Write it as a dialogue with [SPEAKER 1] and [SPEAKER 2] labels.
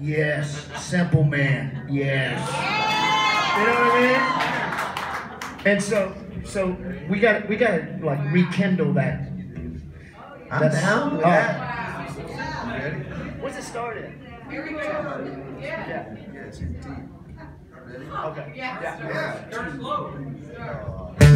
[SPEAKER 1] Yes, simple man, yes. You know what I mean? And so, so we got we got to like rekindle that.
[SPEAKER 2] I'm
[SPEAKER 1] That's-
[SPEAKER 2] down with
[SPEAKER 1] oh.
[SPEAKER 2] that. Ready?
[SPEAKER 1] What's it started? in? Yeah.
[SPEAKER 2] Yeah, it's in Ready?
[SPEAKER 1] Okay. Yeah.
[SPEAKER 2] Yeah.
[SPEAKER 3] yeah. slow. Oh.